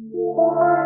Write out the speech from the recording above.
What?